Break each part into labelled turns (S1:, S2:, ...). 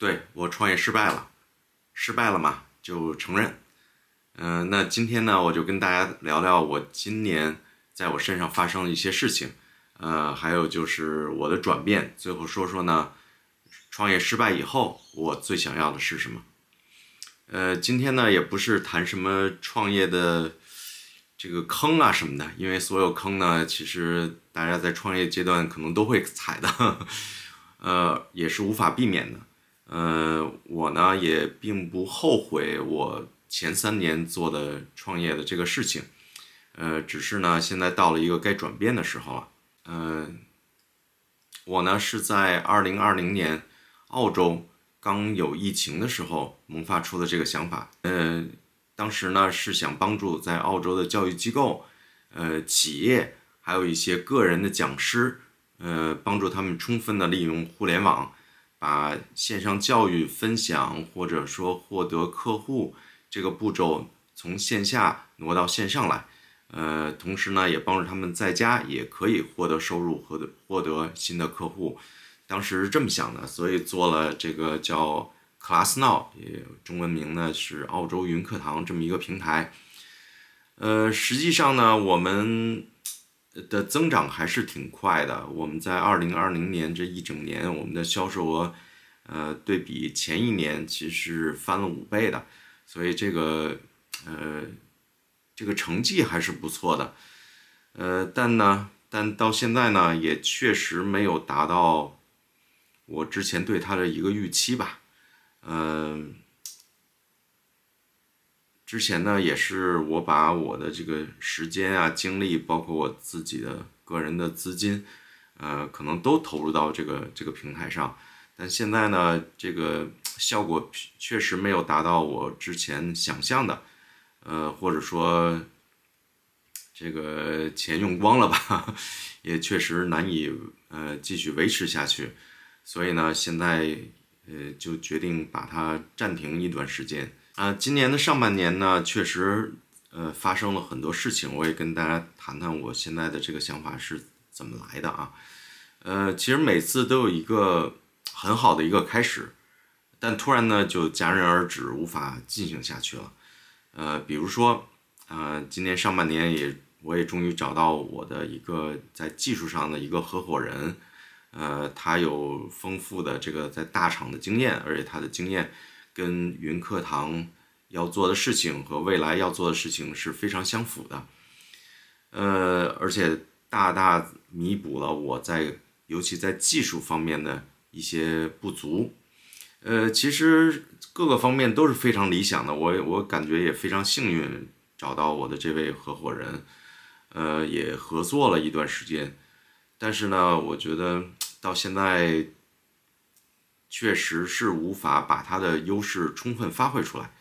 S1: 对我创业失败了，失败了嘛就承认。嗯、那今天呢，我就跟大家聊聊我今年在我身上发生的一些事情，呃，还有就是我的转变，最后说说呢，创业失败以后我最想要的是什么。呃，今天呢也不是谈什么创业的这个坑啊什么的，因为所有坑呢，其实大家在创业阶段可能都会踩的，呃，也是无法避免的。呃，我呢也并不后悔我前三年做的创业的这个事情，呃，只是呢现在到了一个该转变的时候了。呃，我呢是在二零二零年澳洲刚有疫情的时候萌发出的这个想法。呃，当时呢是想帮助在澳洲的教育机构、呃企业，还有一些个人的讲师，呃，帮助他们充分的利用互联网。把线上教育分享或者说获得客户这个步骤从线下挪到线上来，呃，同时呢也帮助他们在家也可以获得收入和获得新的客户。当时是这么想的，所以做了这个叫 ClassNow，也中文名呢是澳洲云课堂这么一个平台。呃，实际上呢我们。的增长还是挺快的。我们在二零二零年这一整年，我们的销售额，呃，对比前一年其实翻了五倍的，所以这个，呃，这个成绩还是不错的。呃，但呢，但到现在呢，也确实没有达到我之前对它的一个预期吧。呃。之前呢，也是我把我的这个时间啊、精力，包括我自己的个人的资金，呃，可能都投入到这个这个平台上。但现在呢，这个效果确实没有达到我之前想象的，呃，或者说这个钱用光了吧，也确实难以呃继续维持下去。所以呢，现在呃就决定把它暂停一段时间。啊，今年的上半年呢，确实，呃，发生了很多事情。我也跟大家谈谈我现在的这个想法是怎么来的啊。呃，其实每次都有一个很好的一个开始，但突然呢就戛然而止，无法进行下去了。呃，比如说，呃，今年上半年也，我也终于找到我的一个在技术上的一个合伙人，呃，他有丰富的这个在大厂的经验，而且他的经验。跟云课堂要做的事情和未来要做的事情是非常相符的，呃，而且大大弥补了我在尤其在技术方面的一些不足，呃，其实各个方面都是非常理想的，我我感觉也非常幸运找到我的这位合伙人，呃，也合作了一段时间，但是呢，我觉得到现在。确实是无法把它的优势充分发挥出来，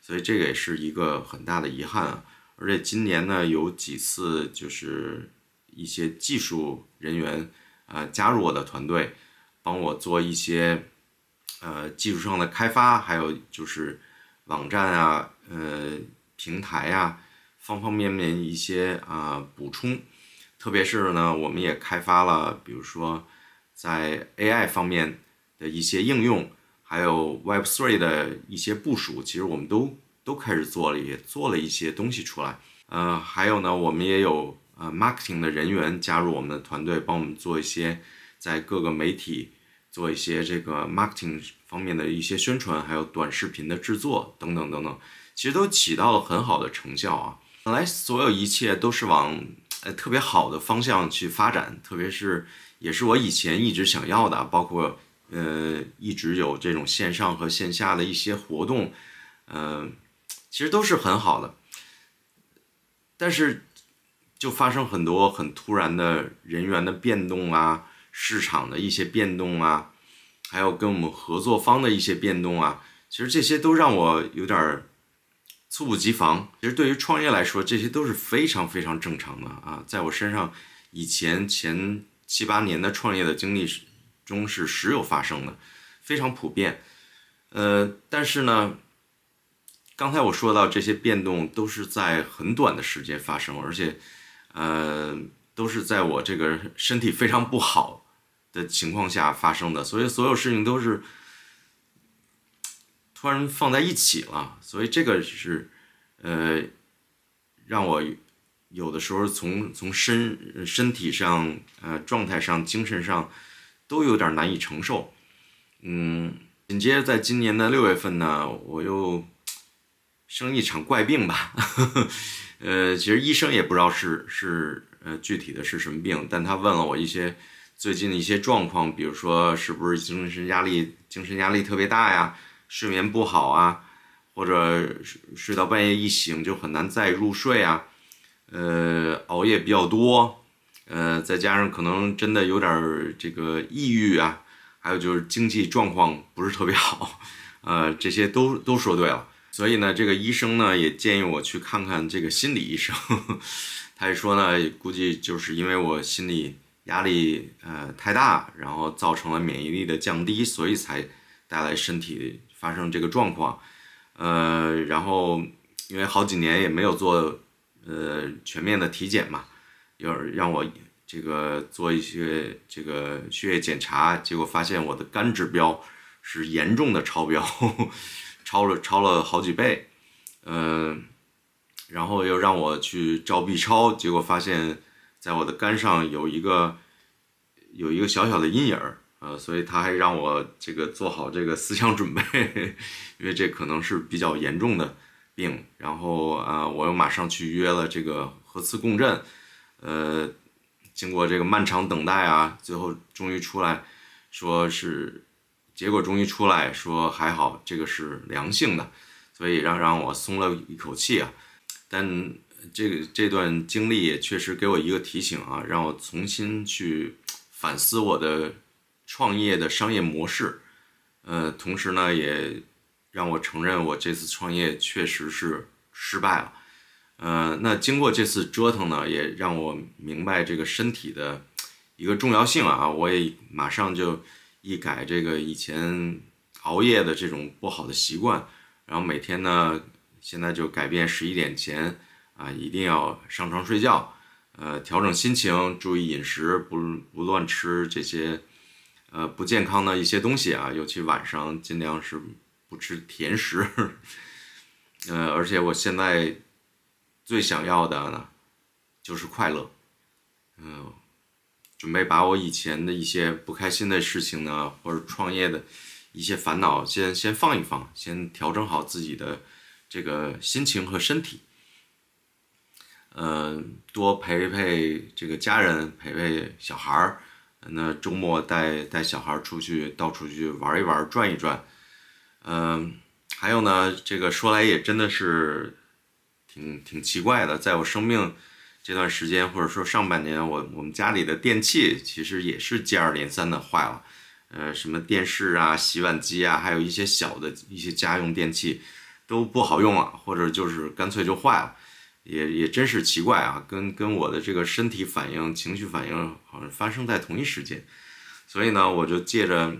S1: 所以这个也是一个很大的遗憾啊。而且今年呢，有几次就是一些技术人员啊加入我的团队，帮我做一些呃技术上的开发，还有就是网站啊、呃平台啊方方面面一些啊补充。特别是呢，我们也开发了，比如说在 AI 方面。的一些应用，还有 Web3 的一些部署，其实我们都都开始做了，也做了一些东西出来。呃，还有呢，我们也有呃 marketing 的人员加入我们的团队，帮我们做一些在各个媒体做一些这个 marketing 方面的一些宣传，还有短视频的制作等等等等，其实都起到了很好的成效啊。本来所有一切都是往呃特别好的方向去发展，特别是也是我以前一直想要的，包括。呃，一直有这种线上和线下的一些活动，嗯，其实都是很好的，但是就发生很多很突然的人员的变动啊，市场的一些变动啊，还有跟我们合作方的一些变动啊，其实这些都让我有点猝不及防。其实对于创业来说，这些都是非常非常正常的啊，在我身上以前前七八年的创业的经历是。中是时有发生的，非常普遍。呃，但是呢，刚才我说到这些变动都是在很短的时间发生，而且，呃，都是在我这个身体非常不好的情况下发生的，所以所有事情都是突然放在一起了，所以这个是呃让我有的时候从从身身体上呃状态上精神上都有点难以承受。嗯，紧接着在今年的六月份呢，我又生一场怪病吧。呃，其实医生也不知道是是呃具体的是什么病，但他问了我一些最近的一些状况，比如说是不是精神压力精神压力特别大呀，睡眠不好啊，或者睡到半夜一醒就很难再入睡啊，呃，熬夜比较多，呃，再加上可能真的有点这个抑郁啊，还有就是经济状况不是特别好，呃，这些都都说对了。所以呢，这个医生呢也建议我去看看这个心理医生。他也说呢，估计就是因为我心理压力呃太大，然后造成了免疫力的降低，所以才带来身体发生这个状况。呃，然后因为好几年也没有做呃全面的体检嘛，要让我这个做一些这个血液检查，结果发现我的肝指标是严重的超标。超了超了好几倍，嗯，然后又让我去照 B 超，结果发现在我的肝上有一个有一个小小的阴影儿，呃，所以他还让我这个做好这个思想准备，因为这可能是比较严重的病。然后啊，我又马上去约了这个核磁共振，呃，经过这个漫长等待啊，最后终于出来说是。结果终于出来说还好，这个是良性的，所以让让我松了一口气啊。但这个这段经历也确实给我一个提醒啊，让我重新去反思我的创业的商业模式。呃，同时呢，也让我承认我这次创业确实是失败了。呃，那经过这次折腾呢，也让我明白这个身体的一个重要性啊。我也马上就。一改这个以前熬夜的这种不好的习惯，然后每天呢，现在就改变十一点前啊，一定要上床睡觉，呃，调整心情，注意饮食，不不乱吃这些呃不健康的一些东西啊，尤其晚上尽量是不吃甜食，呃，而且我现在最想要的呢，就是快乐，嗯。准备把我以前的一些不开心的事情呢，或者创业的一些烦恼，先先放一放，先调整好自己的这个心情和身体。嗯，多陪陪这个家人，陪陪小孩儿。那周末带带小孩出去，到处去玩一玩，转一转。嗯，还有呢，这个说来也真的是挺挺奇怪的，在我生病。这段时间，或者说上半年，我我们家里的电器其实也是接二连三的坏了，呃，什么电视啊、洗碗机啊，还有一些小的一些家用电器都不好用了，或者就是干脆就坏了，也也真是奇怪啊，跟跟我的这个身体反应、情绪反应好像发生在同一时间，所以呢，我就借着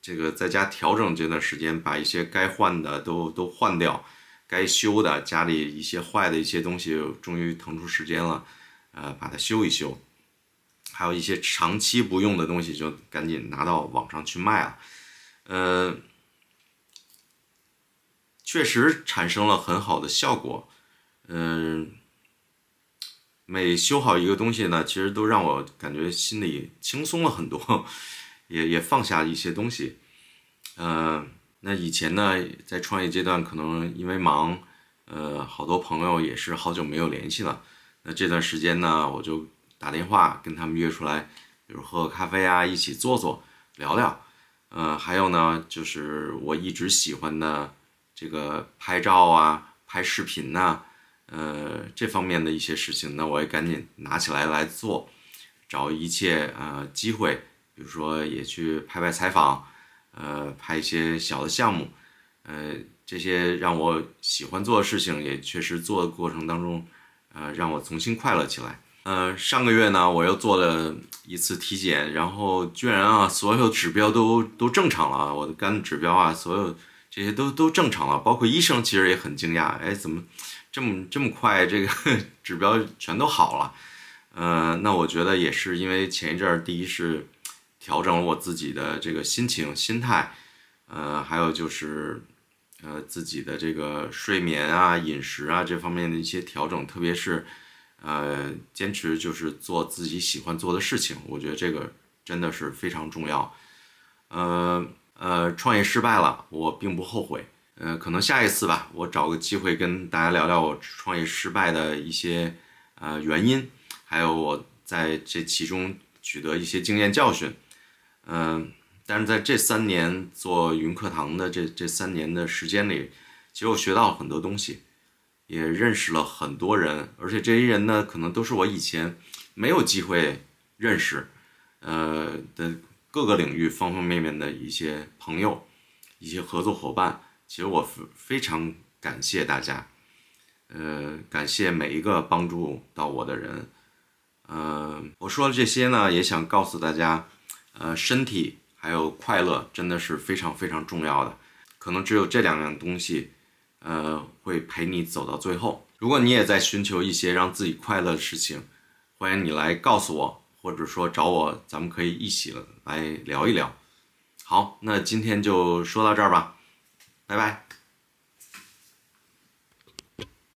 S1: 这个在家调整这段时间，把一些该换的都都换掉。该修的家里一些坏的一些东西，终于腾出时间了，呃，把它修一修。还有一些长期不用的东西，就赶紧拿到网上去卖了。呃，确实产生了很好的效果。嗯，每修好一个东西呢，其实都让我感觉心里轻松了很多，也也放下一些东西。嗯。那以前呢，在创业阶段，可能因为忙，呃，好多朋友也是好久没有联系了。那这段时间呢，我就打电话跟他们约出来，比如喝个咖啡啊，一起坐坐，聊聊。呃，还有呢，就是我一直喜欢的这个拍照啊、拍视频呐，呃，这方面的一些事情，那我也赶紧拿起来来做，找一切呃机会，比如说也去拍拍采访。呃，拍一些小的项目，呃，这些让我喜欢做的事情，也确实做的过程当中，呃，让我重新快乐起来。呃，上个月呢，我又做了一次体检，然后居然啊，所有指标都都正常了，我的肝指标啊，所有这些都都正常了，包括医生其实也很惊讶，哎，怎么这么这么快，这个 指标全都好了？呃，那我觉得也是因为前一阵儿，第一是。调整了我自己的这个心情、心态，呃，还有就是，呃自己的这个睡眠啊、饮食啊这方面的一些调整，特别是呃坚持就是做自己喜欢做的事情，我觉得这个真的是非常重要。呃呃，创业失败了，我并不后悔。呃，可能下一次吧，我找个机会跟大家聊聊我创业失败的一些呃原因，还有我在这其中取得一些经验教训。嗯，但是在这三年做云课堂的这这三年的时间里，其实我学到了很多东西，也认识了很多人，而且这些人呢，可能都是我以前没有机会认识，呃的各个领域方方面面的一些朋友，一些合作伙伴。其实我非非常感谢大家，呃，感谢每一个帮助到我的人，呃，我说的这些呢，也想告诉大家，呃，身体还有快乐真的是非常非常重要的，可能只有这两样东西，呃，会陪你走到最后。如果你也在寻求一些让自己快乐的事情，欢迎你来告诉我，或者说找我，咱们可以一起来聊一聊。好，那今天就说到这儿吧。拜拜。